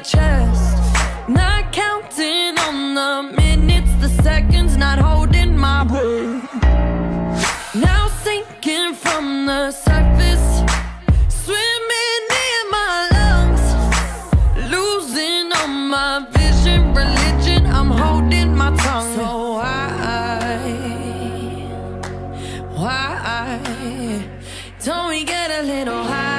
chest. Not counting on the minutes, the seconds Not holding my breath. Now sinking from the surface Swimming in my lungs. Losing all my vision, religion I'm holding my tongue. So why, why Don't we get a little high?